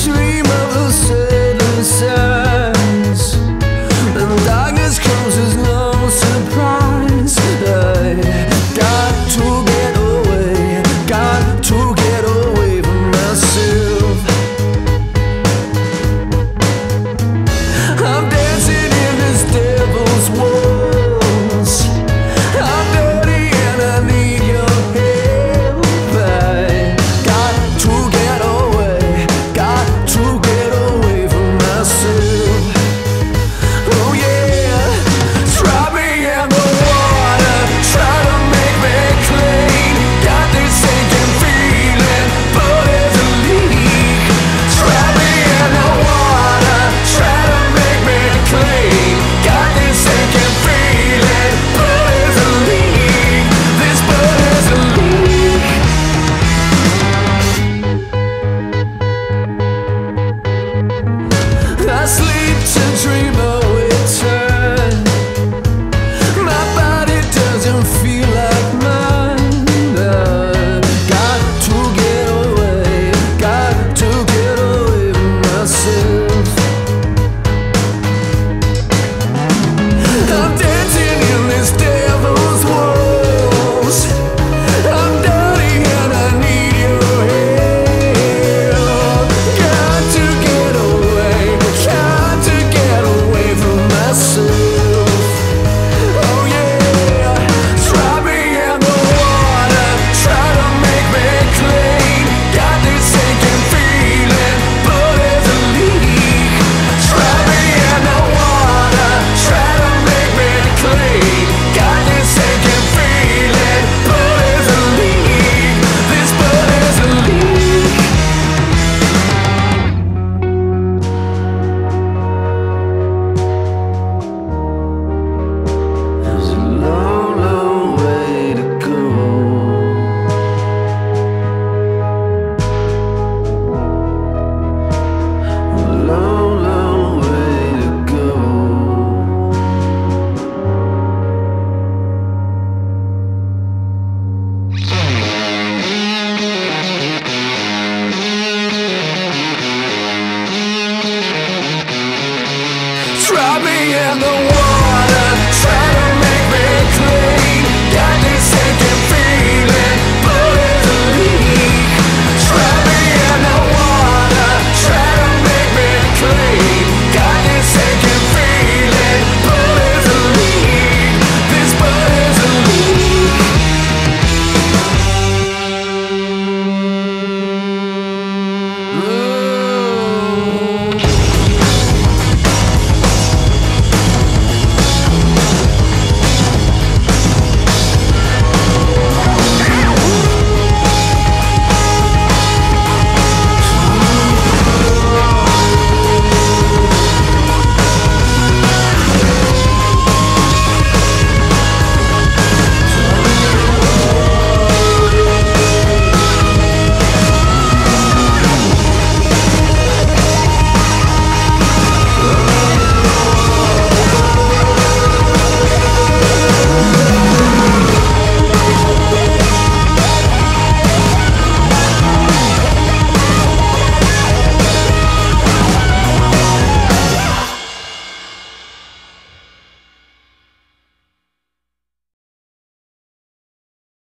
dream of those certain signs And darkness comes I'll be in the world.